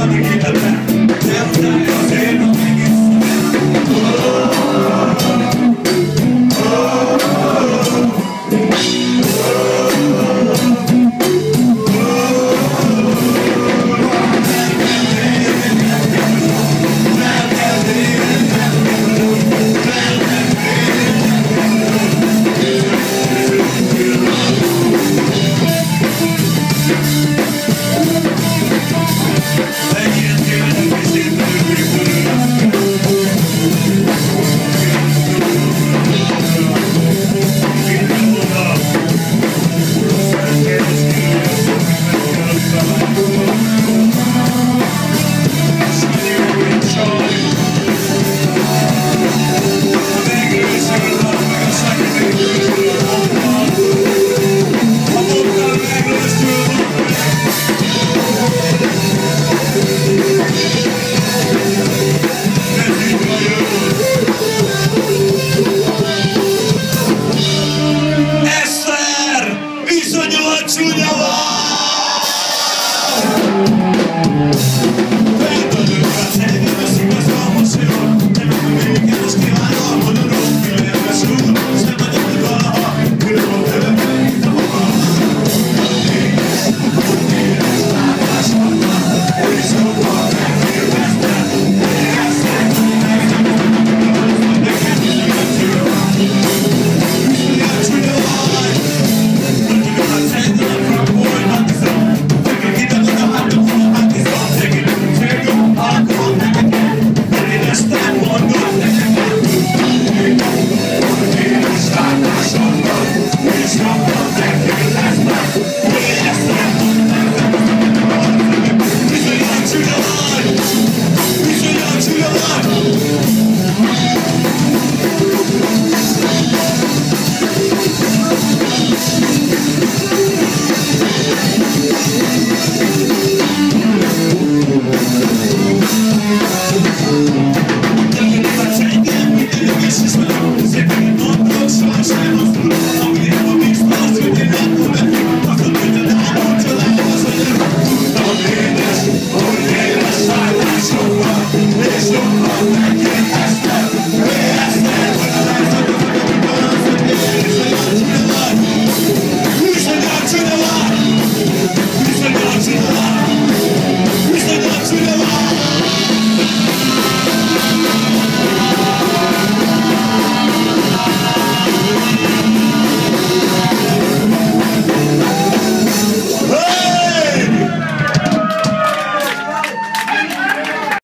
Sana gidemem